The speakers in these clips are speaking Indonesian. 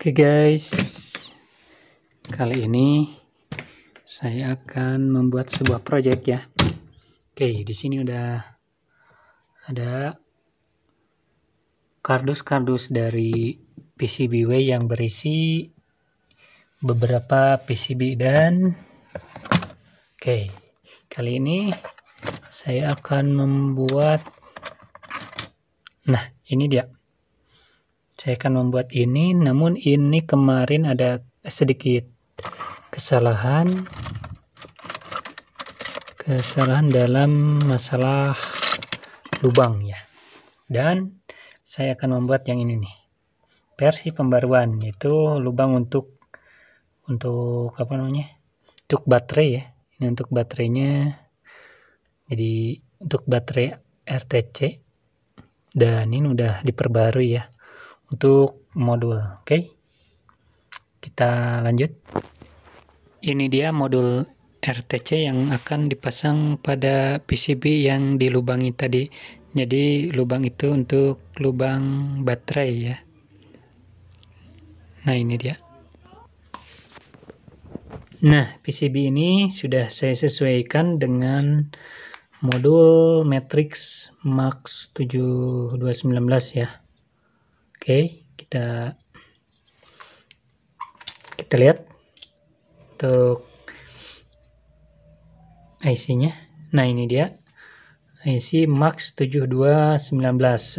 Oke guys, kali ini saya akan membuat sebuah project ya. Oke, di sini udah ada kardus-kardus dari PCBWay yang berisi beberapa PCB dan oke, kali ini saya akan membuat nah, ini dia saya akan membuat ini namun ini kemarin ada sedikit kesalahan. Kesalahan dalam masalah lubang ya. Dan saya akan membuat yang ini nih. Versi pembaruan yaitu lubang untuk untuk apa namanya? Untuk baterai ya. Ini untuk baterainya jadi untuk baterai RTC dan ini udah diperbarui ya untuk modul oke. Okay? kita lanjut. Ini dia modul RTC yang akan dipasang pada PCB yang dilubangi tadi. Jadi lubang itu untuk lubang baterai ya. Nah ini dia. Nah PCB ini sudah saya sesuaikan dengan modul Matrix Max 7219 ya Oke, kita kita lihat untuk IC-nya. Nah, ini dia. IC Max 7219.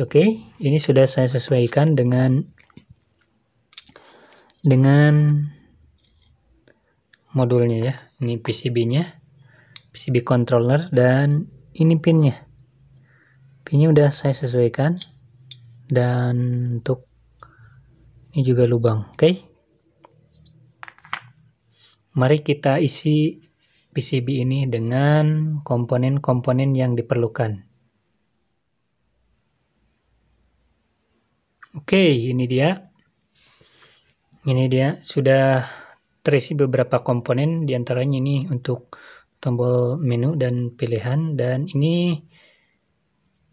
Oke, ini sudah saya sesuaikan dengan dengan modulnya ya. Ini PCB-nya. PCB controller dan ini pinnya. Pinnya udah saya sesuaikan dan untuk ini juga lubang oke? Okay? mari kita isi PCB ini dengan komponen-komponen yang diperlukan. Oke okay, ini dia. Ini dia sudah terisi beberapa komponen di antaranya ini untuk tombol menu dan pilihan. Dan ini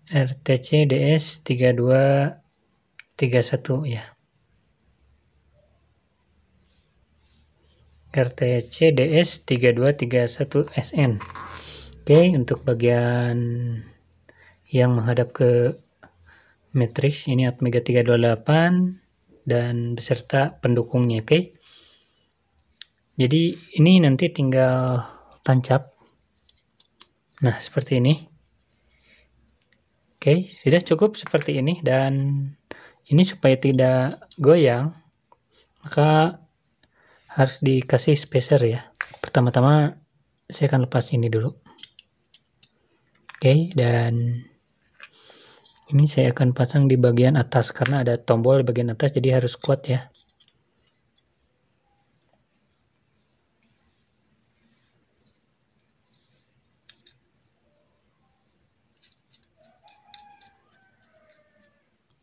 RTC DS 3231 ya. RTC DS 3231 SN. Oke, untuk bagian yang menghadap ke matrix ini Atmega 328 dan beserta pendukungnya, oke. Jadi ini nanti tinggal tancap. Nah, seperti ini. Oke, sudah cukup seperti ini dan ini supaya tidak goyang maka harus dikasih spacer ya. Pertama-tama saya akan lepas ini dulu. Oke, dan ini saya akan pasang di bagian atas karena ada tombol di bagian atas jadi harus kuat ya.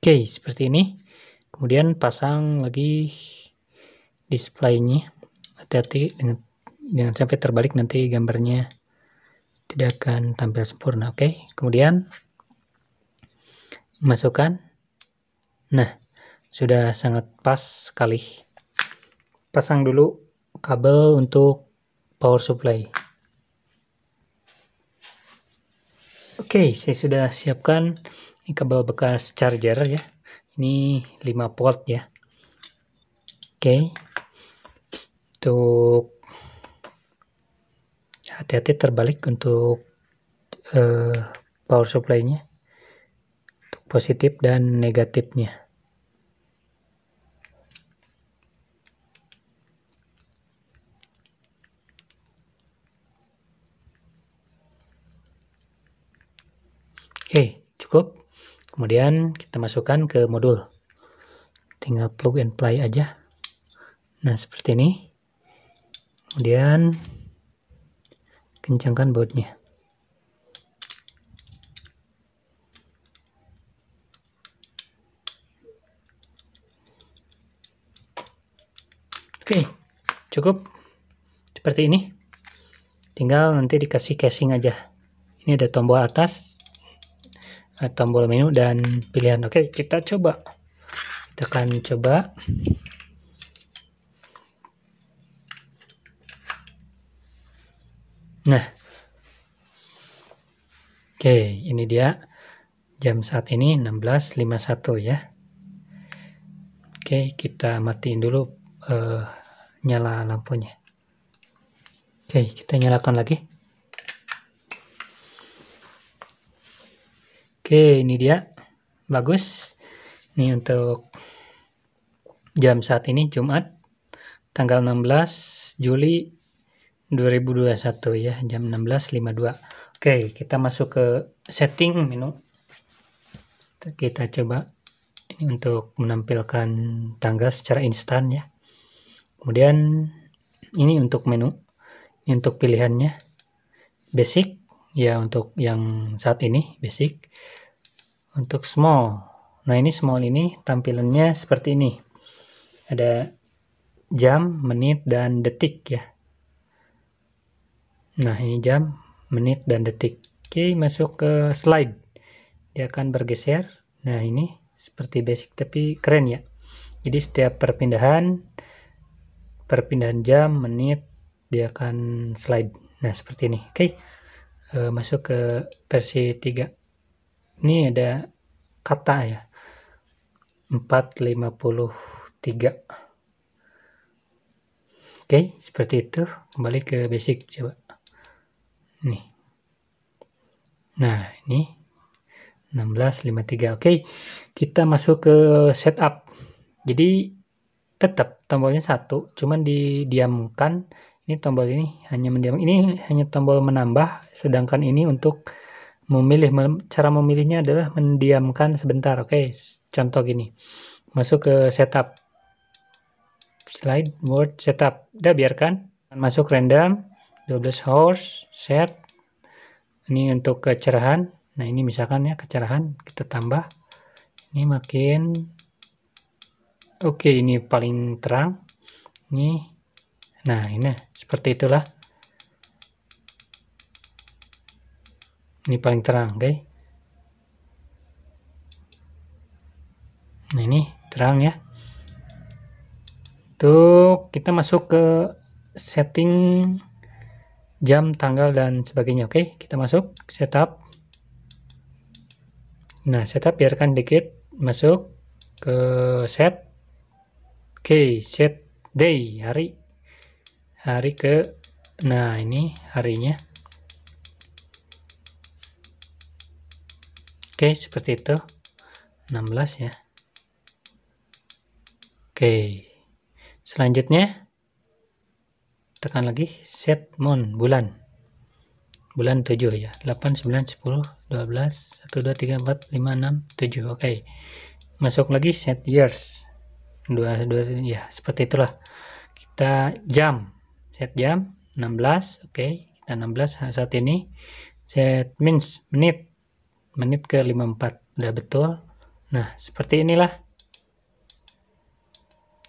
Oke, seperti ini. Kemudian pasang lagi displaynya. Hati-hati dengan jangan sampai terbalik nanti gambarnya tidak akan tampil sempurna. Oke, kemudian masukkan. Nah, sudah sangat pas sekali. Pasang dulu kabel untuk power supply. Oke, saya sudah siapkan ini kabel bekas charger ya. Ini 5 volt ya. Oke. Untuk hati-hati terbalik untuk uh, power supply-nya. Untuk positif dan negatifnya. Oke, cukup kemudian kita masukkan ke modul. Tinggal plug and play aja. Nah seperti ini. Kemudian kencangkan bautnya. Oke cukup seperti ini. Tinggal nanti dikasih casing aja. Ini ada tombol atas Eh, tombol menu dan pilihan. Oke kita coba. Tekan coba. Nah. Oke ini dia. Jam saat ini 16.51 ya. Oke kita matiin dulu uh, nyala lampunya. Oke kita nyalakan lagi. Oke, ini dia. Bagus. Ini untuk jam saat ini Jumat tanggal 16 Juli 2021 ya, jam 16.52. Oke, kita masuk ke setting menu. Kita coba ini untuk menampilkan tanggal secara instan ya. Kemudian ini untuk menu untuk pilihannya basic ya untuk yang saat ini basic. Untuk small. Nah ini small ini tampilannya seperti ini. Ada jam menit dan detik ya. Nah ini jam menit dan detik. Oke masuk ke slide. Dia akan bergeser. Nah ini seperti basic tapi keren ya. Jadi setiap perpindahan perpindahan jam menit dia akan slide. Nah seperti ini. Oke. okay. Uh, masuk ke versi 3 ini ada kata ya. 453 oke seperti itu. Kembali ke basic coba. Nih. Nah ini 1653 oke kita masuk ke setup. Jadi tetap tombolnya satu cuman didiamkan ini tombol ini hanya mendiam ini hanya tombol menambah sedangkan ini untuk memilih cara memilihnya adalah mendiamkan sebentar. Oke contoh gini. Masuk ke setup. Slide word setup. Udah biarkan. Masuk random 12 hours set. Ini untuk kecerahan. Nah ini misalkan ya kecerahan kita tambah. Ini makin oke ini paling terang. Ini Nah, ini seperti itulah. Ini paling terang, oke. Okay? Nah, ini terang ya. Tuh, kita masuk ke setting jam, tanggal, dan sebagainya. Oke, okay? kita masuk setup. Nah, setup biarkan dikit. Masuk ke set. Oke, okay, set day, hari hari ke nah ini harinya. Oke seperti itu. 16 ya. Oke selanjutnya. Tekan lagi set mon bulan. Bulan 7 ya. 8 9 10 12 1 2 3 4 5 6 7 oke masuk lagi set years. Dua dua ya seperti itulah. Kita jam set jam 16 oke. Okay. kita 16 saat ini. Set means menit. Menit ke 54 udah betul. Nah seperti inilah.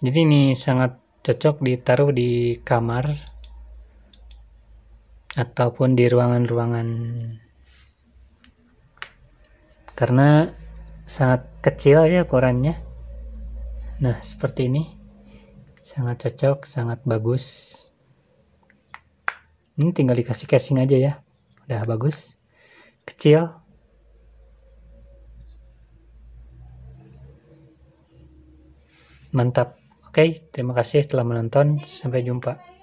Jadi ini sangat cocok ditaruh di kamar ataupun di ruangan-ruangan. Karena sangat kecil ya ukurannya nah seperti ini. Sangat cocok sangat bagus ini tinggal dikasih casing aja ya. Udah bagus. Kecil. Mantap. Oke terima kasih telah menonton. Sampai jumpa